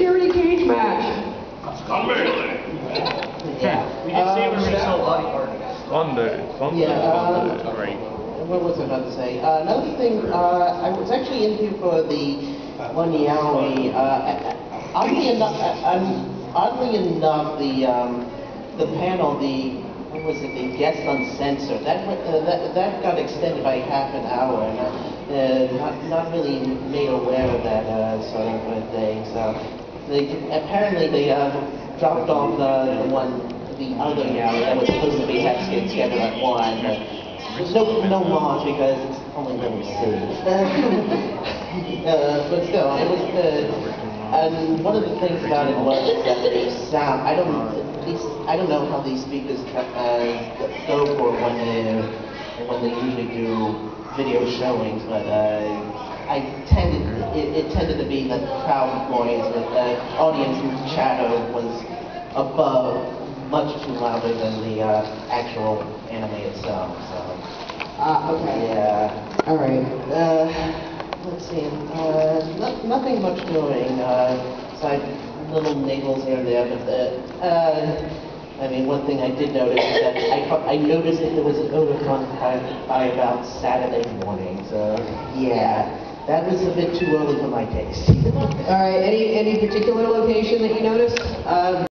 security cage match. Thunder. yeah. We did say we were going to body parts. Yeah, What was I about to say? Uh, another thing, uh, I was actually in here for the one Yaoi. Uh, uh, oddly enough, uh, um, oddly enough, the um, the panel, the what was it, the guest uncensored. That uh, that that got extended by half an hour, and uh, not not really made aware of that uh, sort of thing. So they apparently they uh, dropped off the, one the other Yaoi that was supposed to be have skid scheduled at one. But no no launch because it's only level six. uh, but still, it was the. And one of the things about it was that the sound. I don't. These, I don't know how these speakers uh, go for when they when they usually do video showings, but uh, I tended it, it tended to be the crowd noise, but the audience chatter was above, much too louder than the uh, actual anime itself. So. Ah, okay. Yeah. All right. Uh, let's see. Uh, no, nothing much doing. Uh, aside little nagels here and there, but uh, uh, I mean, one thing I did notice is that I, I noticed that there was an Otakon by, by about Saturday morning. So yeah, that was a bit too early for my taste. All right. Any any particular location that you noticed? uh,